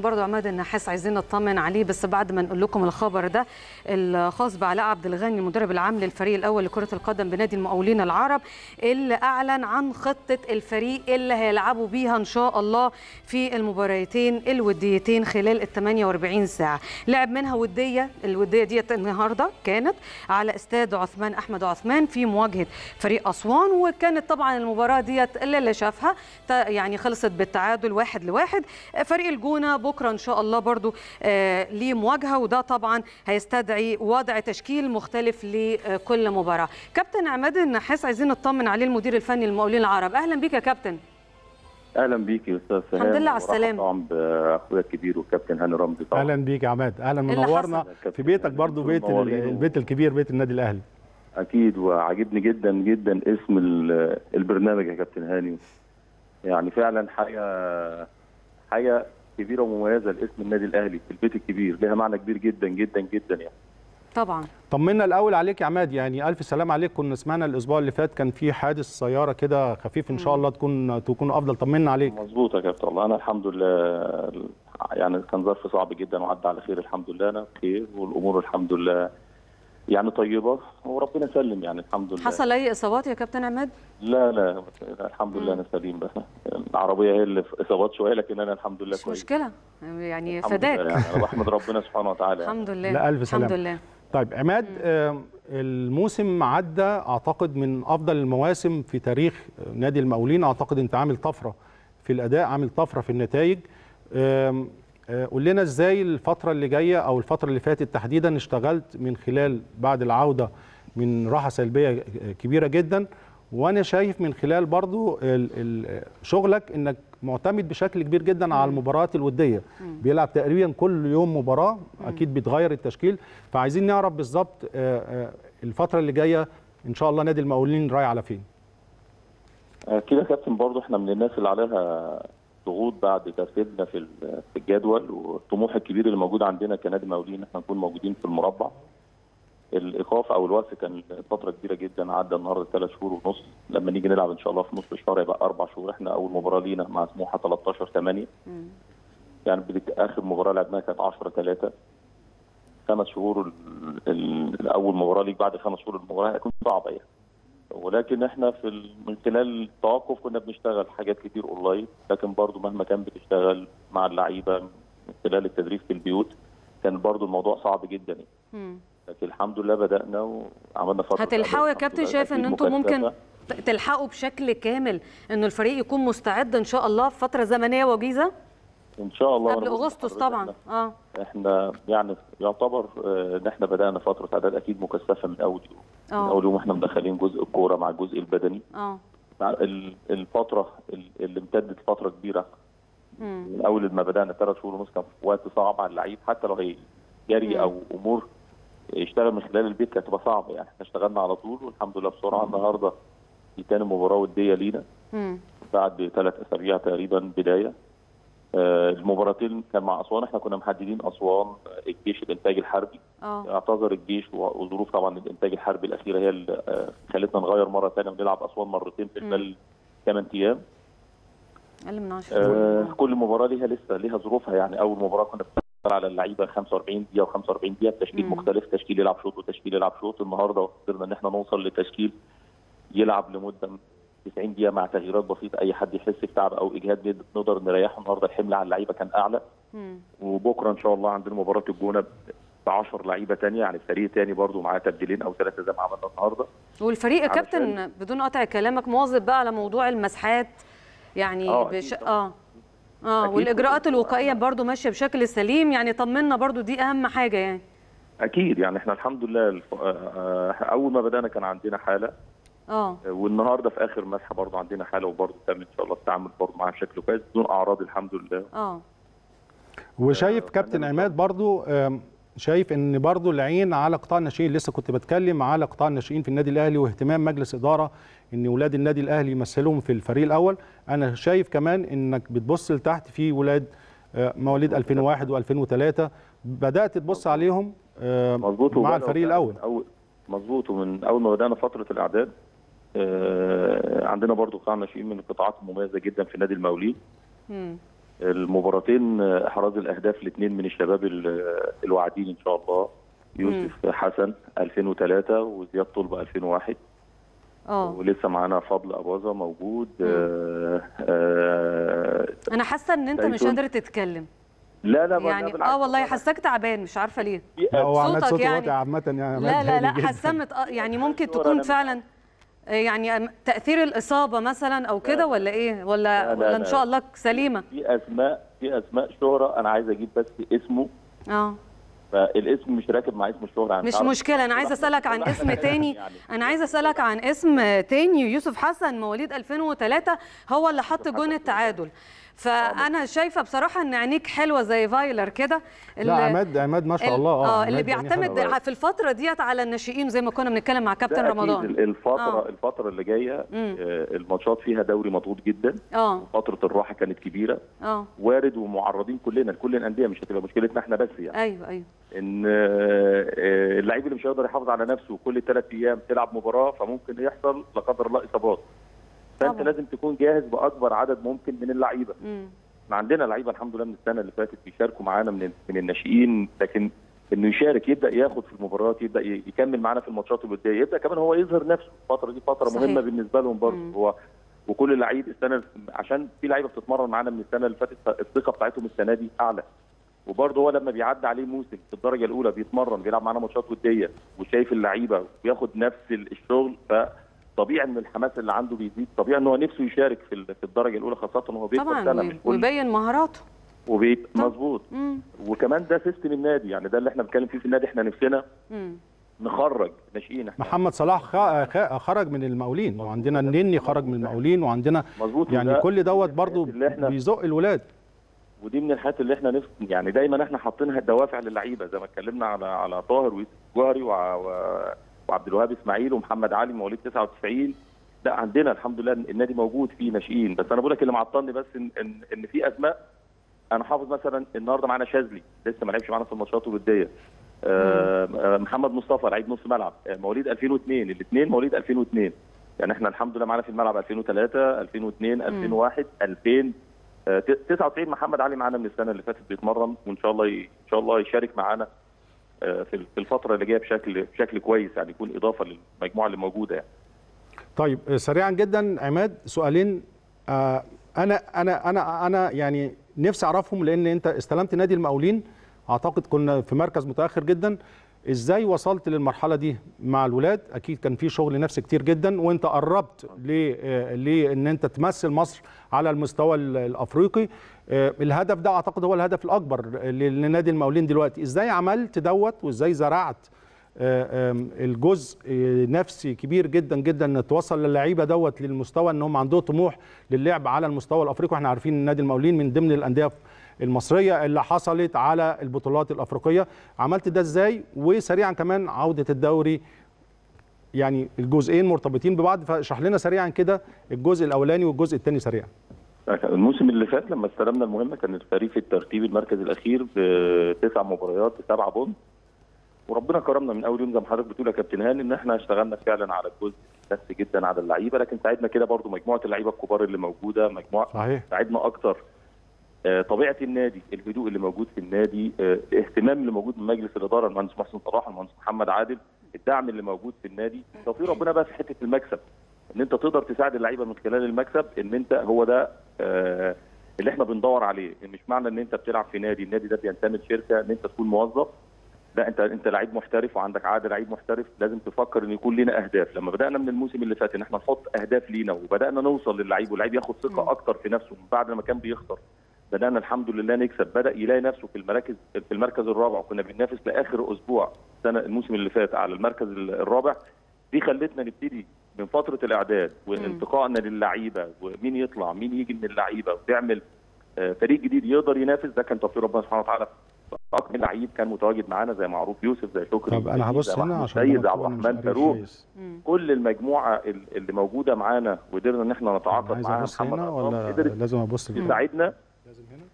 برضو عماد النحاس عايزين نطمن عليه بس بعد ما نقول لكم الخبر ده الخاص بعلاء عبد الغني المدرب العام للفريق الأول لكرة القدم بنادي المقاولين العرب اللي أعلن عن خطة الفريق اللي هيلعبوا بيها إن شاء الله في المباراتين الوديتين خلال ال 48 ساعة. لعب منها ودية الودية ديت النهارده كانت على استاد عثمان أحمد عثمان في مواجهة فريق أسوان وكانت طبعا المباراة ديت اللي شافها يعني خلصت بالتعادل واحد لواحد. فريق الجونة بكرة إن شاء الله برضو آه ليه مواجهة وده طبعا هيستدعي وضع تشكيل مختلف لكل مباراة. كابتن عماد النحاس عايزين نطمن عليه المدير الفني للمقاولين العرب. أهلا بيك يا كابتن. أهلا بيك يا أستاذ سهام الحمد لله على السلامة. طبعا بأخويا الكبير والكابتن هاني رمزي طبعا. أهلا بيك يا عماد. أهلا منورنا في بيتك برضو بيت البيت الكبير بيت النادي الأهلي. أكيد وعجبني جدا جدا اسم البرنامج يا كابتن هاني. يعني فعلا حاجة حاجة كبيرة ومميزة لاسم النادي الأهلي في البيت الكبير. لها معنى كبير جدا جدا جدا يعني. طبعا. طمنا الأول عليك يا عماد. يعني ألف سلام عليك. كنا سمعنا الأسبوع اللي فات كان في حادث سيارة كده خفيف إن شاء الله تكون تكون أفضل. طمنا عليك. مظبوط يا كابتن والله. أنا الحمد لله يعني كان ظرف صعب جدا وعدى على خير الحمد لله. أنا بخير والأمور الحمد لله يعني طيبة وربنا سلم يعني الحمد لله. حصل أي إصابات يا كابتن عماد؟ لا لا الحمد لله أنا سليم بس. العربية هي اللي إصابات شوية لكن أنا الحمد لله مش كويس. مشكلة. يعني فداك. يعني أنا بحمد ربنا سبحانه وتعالى الحمد لله. لا الف سلام الحمد لله. طيب عماد الموسم عدى أعتقد من أفضل المواسم في تاريخ نادي المقاولين. أعتقد أنت عامل طفرة في الأداء عامل طفرة في النتائج. قول لنا إزاي الفترة اللي جاية أو الفترة اللي فاتت تحديدا اشتغلت من خلال بعد العودة من راحة سلبية كبيرة جدا وأنا شايف من خلال برضو ال ال شغلك إنك معتمد بشكل كبير جدا على المباريات الودية. بيلعب تقريبا كل يوم مباراة أكيد بيتغير التشكيل. فعايزين نعرف بالظبط الفترة اللي جاية إن شاء الله نادي المقاولين رايح على فين؟ كده يا كابتن برضو إحنا من الناس اللي عليها بعد ترتيبنا في الجدول والطموح الكبير اللي موجود عندنا كنادي مقاولين إحنا نكون موجودين في المربع. الإيقاف أو الوقف كان فترة كبيرة جدا عدى النهارده ثلاث شهور ونص. لما نيجي نلعب إن شاء الله في نص الشهر يبقى أربع شهور. إحنا أول مباراة لينا مع سموحة 13 8 يعني آخر مباراة لعبناها كانت 10 3 خمس شهور أول مباراة ليك بعد خمس شهور المباراة هتكون صعبة يعني. ولكن إحنا في من خلال التوقف كنا بنشتغل حاجات كتير اونلاين لكن برضو مهما كان بتشتغل مع اللعيبة من خلال التدريب في البيوت كان برضو الموضوع صعب جدا يعني. لكن الحمد لله بدأنا وعملنا فترة هتلحقوا يا كابتن شايف إن أنتم ممكن تلحقوا بشكل كامل إن الفريق يكون مستعد إن شاء الله في فترة زمنية وجيزة؟ إن شاء الله قبل أغسطس طبعا. آه. إحنا يعني يعتبر إن إحنا بدأنا فترة أعداد أكيد مكثفة من اول يوم أوه. من أول يوم إحنا مدخلين جزء الكورة مع الجزء البدني. آه. الفترة اللي امتدت فترة كبيرة. مم. من أول ما بدأنا ثلاث شهور ونص كان وقت صعب على اللعيب حتى لو هي جري أو أمور يشتغل من خلال البيت كانت تبقى صعبة. يعني إحنا اشتغلنا على طول والحمد لله بسرعة. النهارده دي تاني مباراة ودية لينا. بعد ثلاث أسابيع تقريبا بداية. المباراتين كان مع أسوان. إحنا كنا محددين أسوان الجيش الإنتاج الحربي. آه. اعتذر الجيش وظروف طبعا الإنتاج الحربي الأخيرة هي اللي آه خلتنا نغير مرة ثانية ونلعب أسوان مرتين في خلال ثمان أيام. أقل من 10 آه كل مباراة ليها لسه ليها ظروفها. يعني أول مباراة كنا على اللعيبة 45 دقيقة و45 دقيقة. تشكيل مختلف. تشكيل يلعب شوط وتشكيل يلعب شوط. النهارده قدرنا إن إحنا نوصل لتشكيل يلعب لمدة 90 دقيقة مع تغييرات بسيطة أي حد يحس بتعب أو إجهاد نقدر نريحه النهارده الحمل على اللعيبة كان أعلى. مم. وبكرة إن شاء الله عندنا مباراة الجونة ب 10 لعيبة ثانية يعني فريق ثاني برده معاه تبديلين أو ثلاثة زي ما عملنا النهارده. والفريق يا كابتن بدون قطع كلامك مواظب بقى على موضوع المسحات يعني آه بش... آه. آه والإجراءات الوقائية برضو ماشية بشكل سليم يعني طمنا برضو دي أهم حاجة يعني. أكيد يعني إحنا الحمد لله الف... أول ما بدأنا كان عندنا حالة. آه. والنهارده في آخر مسحه برضو عندنا حاله وبرضو تم إن شاء الله التعامل برضو معاها بشكل كويس بدون أعراض الحمد لله. آه. وشايف كابتن عماد برضو شايف إن برضو العين على قطاع الناشئين لسه كنت بتكلم على قطاع الناشئين في النادي الأهلي واهتمام مجلس إدارة إن ولاد النادي الأهلي يمثلوهم في الفريق الأول. أنا شايف كمان إنك بتبص لتحت في ولاد مواليد 2001 و2003 بدأت تبص عليهم مظبوط مع الفريق الأول. أول مظبوط ومن أول ما بدأنا فترة الإعداد عندنا برضو قطاع ناشئين من القطاعات المميزة جدا في نادي المقاولين المباراتين آه، إحراز الأهداف الاثنين من الشباب ال- الواعدين إن شاء الله يوسف حسن 2003 وزياد طلبه 2001 آه ولسه معانا فضل أباظة موجود مم. آه آه أنا حاسة إن أنت مش. قادر تتكلم لا لا يعني. آه والله حساك تعبان مش عارفة ليه هو عماد صوتك يعني. عامة يعني لا لا لا. حاسة آه، يعني ممكن تكون فعلا آه، يعني تأثير الإصابة مثلا أو كده ولا إيه؟ ولا لا، لا، ولا إن. شاء الله سليمة؟ في أسماء في أسماء شهرة أنا عايز أجيب بس اسمه. آه. فالاسم مش راكب مع اسم الشهرة يعني مش مشكلة أنا عايزه أسألك عن اسم تاني. يعني. أنا عايزه أسألك عن اسم تاني يوسف حسن مواليد 2003 هو اللي حط جون التعادل. فأنا شايفة بصراحة إن عينيك حلوة زي فايلر كده. لا عماد عماد ما شاء ال- الله. آه عماد اللي بيعتمد. في الفترة ديت على الناشئين زي ما كنا بنتكلم مع كابتن أكيد رمضان. الفترة آه. الفترة اللي جاية. آه، الماتشات فيها دوري مضغوط جدا. آه. فترة الراحة كانت كبيرة. آه. وارد ومعرضين كلنا كل الأندية مش هتبقى مشكلتنا إحنا بس يعني. أيوه أيوه. إن آه، آه، اللعيب اللي مش هيقدر يحافظ على نفسه كل ثلاث أيام تلعب مباراة فممكن يحصل لا قدر الله إصابات. فأنت طبعا. لازم تكون جاهز بأكبر عدد ممكن من اللعيبة. إحنا عندنا لعيبة الحمد لله من السنة اللي فاتت بيشاركوا معانا من من الناشئين لكن إنه يشارك يبدأ ياخد في المباريات يبدأ يكمل معانا في الماتشات الودية يبدأ كمان هو يظهر نفسه الفترة دي فترة صحيح. مهمة بالنسبة لهم برضه. هو وكل لعيب السنة عشان في لعيبة بتتمرن معانا من السنة اللي فاتت الثقه بتاعتهم السنة دي أعلى وبرضه هو لما بيعدي عليه موسم في الدرجة الأولى بيتمرن بيلعب معانا ماتشات ودية وشايف اللعيبة وبياخد نفس الشغل فطبيعي إن الحماس اللي عنده بيزيد. طبيعي إن هو نفسه يشارك في ال- في الدرجة الأولى خاصة ان هو بيكبر طبعا سنة مش كل ويبين مهاراته. وبيت طب. مظبوط. وكمان ده سيستم النادي يعني ده اللي إحنا بنتكلم فيه في النادي إحنا نفسنا مم. نخرج ناشئين إحنا. محمد صلاح خ- خ- خرج من المقاولين. وعندنا النني خرج من المقاولين وعندنا مظبوط. يعني كل دوت برضو بيزق الولاد. ودي من الحاجات اللي إحنا نفس يعني دايما إحنا حاطينها دوافع للعيبة. زي ما اتكلمنا على على طاهر ويوسف جوهري وع- و- وعبد الوهاب إسماعيل ومحمد علي مواليد 99 لا عندنا الحمد لله النادي موجود فيه ناشئين. بس أنا بقول لك اللي معطلني بس إن إن, إن في أسماء. أنا حافظ مثلا النهارده معانا شاذلي لسه ما لعبش معانا في الماتشات الودية. آه، محمد مصطفى لعيب نص ملعب. آه، مواليد 2002 الاثنين مواليد 2002 يعني إحنا الحمد لله معانا في الملعب 2003 2002 2001 2000 آه، ت- 99 محمد علي معانا من السنة اللي فاتت بيتمرن وإن شاء الله ي- إن شاء الله يشارك معانا. في في الفترة اللي جاية بشكل بشكل كويس يعني يكون إضافة للمجموعة اللي موجودة يعني. طيب آه، سريعا جدا عماد سؤالين. آه، أنا أنا أنا أنا يعني نفسي أعرفهم لأن أنت استلمت نادي المقاولين. أعتقد كنا في مركز متأخر جدا. إزاي وصلت للمرحلة دي مع الولاد؟ أكيد كان في شغل نفسي كتير جدا وانت قربت لأن انت تمثل مصر على المستوى ال- الافريقي. آه، الهدف ده اعتقد هو الهدف الاكبر لنادي المقاولين دلوقتي. إزاي عملت دوت وازاي زرعت آه، الجزء آه، نفسي كبير جدا جدا إن توصل للعيبة دوت للمستوى إن هم عندهم طموح للعب على المستوى الافريقي؟ وإحنا عارفين إن نادي المقاولين من ضمن الأندية المصرية اللي حصلت على البطولات الأفريقية. عملت ده إزاي؟ وسريعا كمان عودة الدوري يعني الجزئين مرتبطين ببعض. فاشرح لنا سريعا كده الجزء الأولاني والجزء الثاني سريعا. الموسم اللي فات لما استلمنا المهمة كان الفريق في الترتيب المركز الأخير بتسع مباريات بسبعة بونت وربنا كرمنا من أول يوم زي ما حضرتك بتقول يا كابتن هاني إن إحنا اشتغلنا فعلا على الجزء النفسي جدا على اللعيبة. لكن ساعدنا كده برضو مجموعة اللعيبة الكبار اللي موجودة مجموعة صحيح. ساعدنا أكتر طبيعة النادي الهدوء اللي موجود في النادي آه، الاهتمام اللي موجود من مجلس الإدارة المهندس محسن صلاح المهندس محمد عادل الدعم اللي موجود في النادي. توفيق ربنا بقى في حتة المكسب إن أنت تقدر تساعد اللعيبة من خلال المكسب إن أنت هو ده آه، اللي إحنا بندور عليه. مش معنى إن أنت بتلعب في نادي النادي ده بينتمي لشركة إن أنت تكون موظف. لا أنت أنت لعيب محترف وعندك عقد لعيب محترف لازم تفكر إن يكون لنا أهداف. لما بدأنا من الموسم اللي فات إن إحنا نحط أهداف لينا وبدأنا نوصل للعيب واللعيب ياخد ثقة أكتر في نفسه من بعد لما كان بيخسر. بدأنا الحمد لله نكسب. بدأ يلاقي نفسه في المراكز في المركز الرابع. وكنا بننافس لآخر أسبوع السنة الموسم اللي فات على المركز الرابع. دي خلتنا نبتدي من فترة الإعداد وانتقائنا للعيبة ومين يطلع مين يجي من اللعيبة وتعمل آه، فريق جديد يقدر ينافس. ده كان توفيق ربنا سبحانه وتعالى. أكتر من لعيب كان متواجد معانا زي معروف يوسف زي شكري طب أنا هبص زي هنا عشان سيد عبد الرحمن فاروق. كل المجموعة ال- اللي موجودة معانا وقدرنا إن إحنا نتعاقد عايز معاها. أبص محمد ولا لازم أبص هنا؟ تساعدنا لازم هنا؟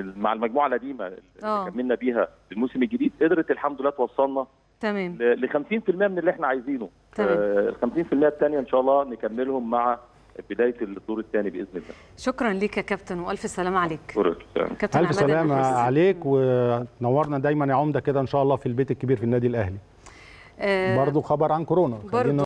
إن مع المجموعة القديمة آه. اللي كملنا بيها الموسم الجديد قدرت الحمد لله توصلنا تمام. ل 50% من اللي إحنا عايزينه. تمام. ال 50% الثانية إن شاء الله نكملهم مع بداية الدور الثاني بإذن الله. شكرا ليك يا كابتن وألف سلامة عليك. كابتن ألف سلامة. عليك ونورنا دايما يا عمدة كده إن شاء الله في البيت الكبير في النادي الأهلي. آه، برضو خبر عن كورونا. برضو.